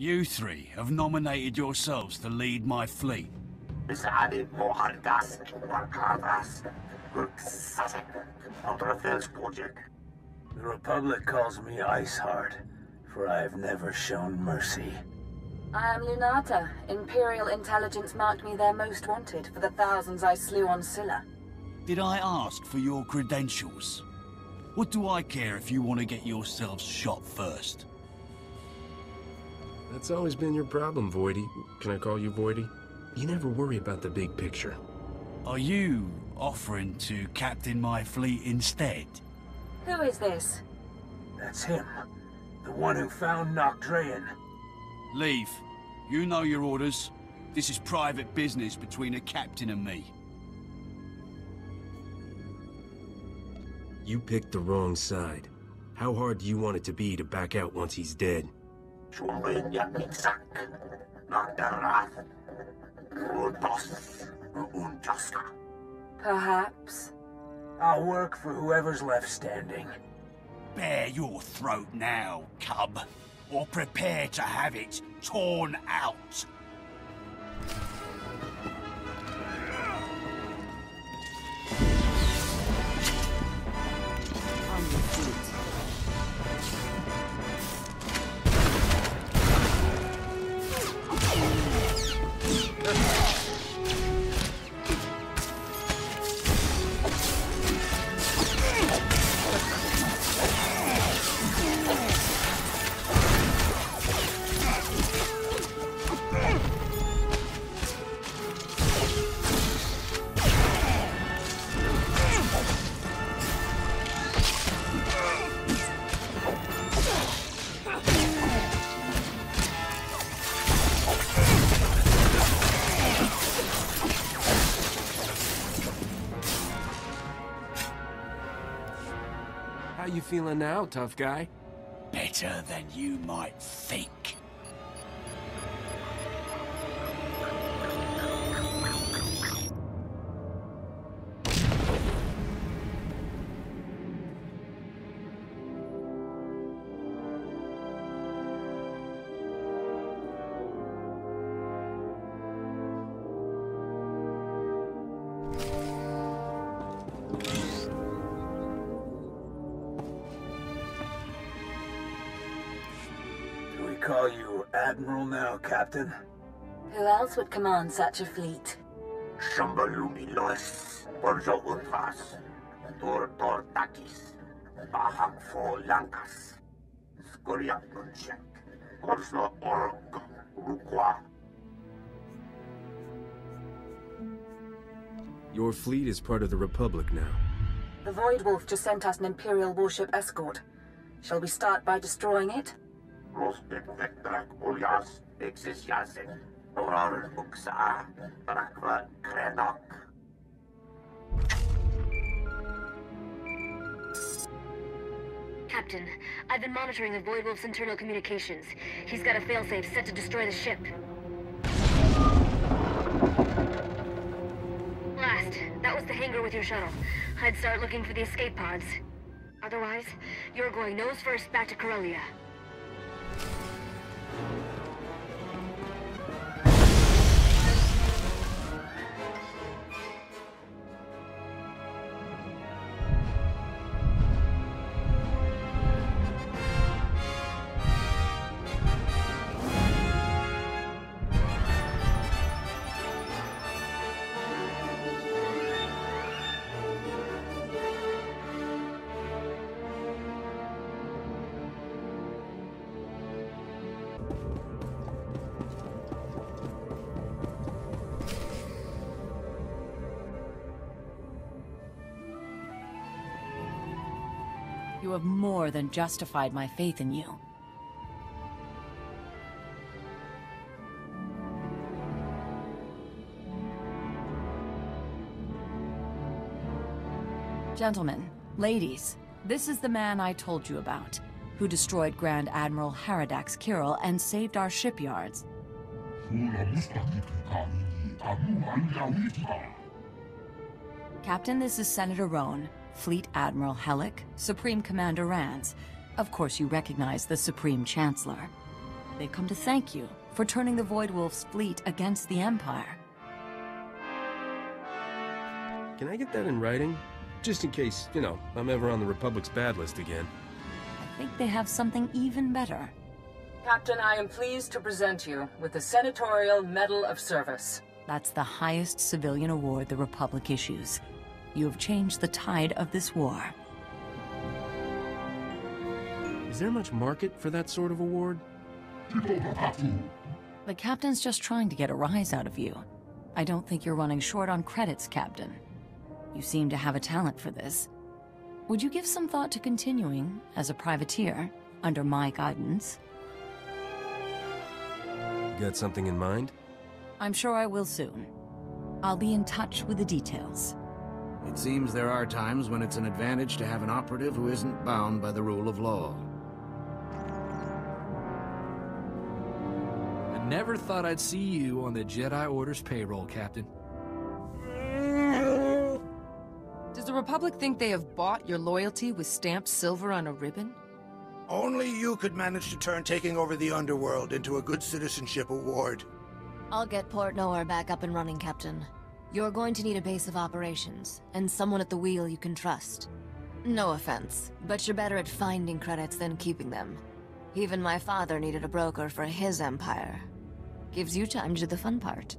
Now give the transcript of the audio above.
You three have nominated yourselves to lead my fleet. The Republic calls me Iceheart, for I have never shown mercy. I am Lunata. Imperial intelligence marked me their most wanted for the thousands I slew on Scylla. Did I ask for your credentials? What do I care if you want to get yourselves shot first? That's always been your problem, Voidy. Can I call you Voidy? You never worry about the big picture. Are you offering to captain my fleet instead? Who is this? That's him. The one who found Nok Drayen. Leave. You know your orders. This is private business between a captain and me. You picked the wrong side. How hard do you want it to be to back out once he's dead? Perhaps. I'll work for whoever's left standing. Bare your throat now, cub, or prepare to have it torn out. You feeling now, tough guy? Better than you might think. Do we call you Admiral now, Captain? Who else would command such a fleet? Shambalumi Lois, Borjo Unvas, Tor Tor Takis, Bahak Fo Lankas, Skoria Nunchek, Korslo Org, Rukwa. Your fleet is part of the Republic now. The Void Wolf just sent us an Imperial warship escort. Shall we start by destroying it? Krenok. Captain, I've been monitoring the Void Wolf's internal communications. He's got a failsafe set to destroy the ship. Blast. That was the hangar with your shuttle. I'd start looking for the escape pods. Otherwise, you're going nose first back to Corellia. You have more than justified my faith in you. Gentlemen, ladies, this is the man I told you about, who destroyed Grand Admiral Haradax Kirill and saved our shipyards. Captain, this is Senator Roan, Fleet Admiral Hellick, Supreme Commander Rance. Of course, you recognize the Supreme Chancellor. They've come to thank you for turning the Void Wolf's fleet against the Empire. Can I get that in writing? Just in case, you know, I'm ever on the Republic's bad list again. I think they have something even better. Captain, I am pleased to present you with the Senatorial Medal of Service. That's the highest civilian award the Republic issues. You have changed the tide of this war. Is there much market for that sort of award? The captain's just trying to get a rise out of you. I don't think you're running short on credits, Captain. You seem to have a talent for this. Would you give some thought to continuing as a privateer under my guidance? Got something in mind? I'm sure I will soon. I'll be in touch with the details. It seems there are times when it's an advantage to have an operative who isn't bound by the rule of law. I never thought I'd see you on the Jedi Order's payroll, Captain. Does the Republic think they have bought your loyalty with stamped silver on a ribbon? Only you could manage to turn taking over the underworld into a good citizenship award. I'll get Port Nowhere back up and running, Captain. You're going to need a base of operations, and someone at the wheel you can trust. No offense, but you're better at finding credits than keeping them. Even my father needed a broker for his empire. Gives you time to do the fun part.